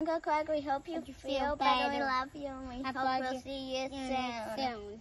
Uncle Craig, we hope you you feel, feel better. We love you and we I hope we'll you. see you soon. soon.